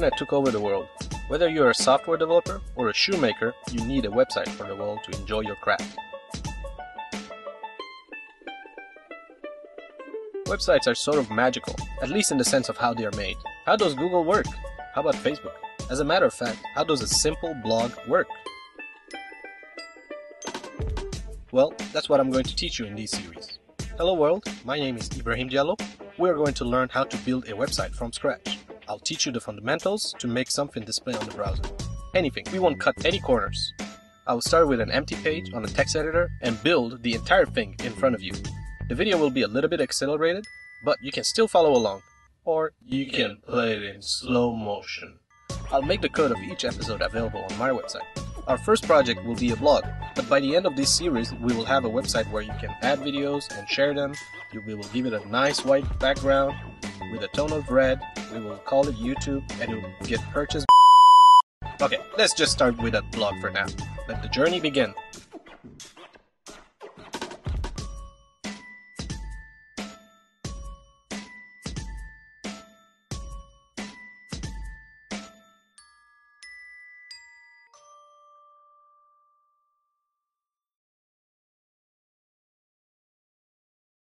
that took over the world. Whether you're a software developer or a shoemaker, you need a website for the world to enjoy your craft. Websites are sort of magical, at least in the sense of how they are made. How does Google work? How about Facebook? As a matter of fact, how does a simple blog work? Well, that's what I'm going to teach you in this series. Hello world, my name is Ibrahim Diallo. We are going to learn how to build a website from scratch. I'll teach you the fundamentals to make something display on the browser. Anything, we won't cut any corners. I will start with an empty page on a text editor and build the entire thing in front of you. The video will be a little bit accelerated, but you can still follow along. Or you can play it in slow motion. I'll make the code of each episode available on my website. Our first project will be a blog, but by the end of this series, we will have a website where you can add videos and share them. We will give it a nice white background with a tone of red. We will call it YouTube and it will get purchased. Okay, let's just start with a blog for now. Let the journey begin.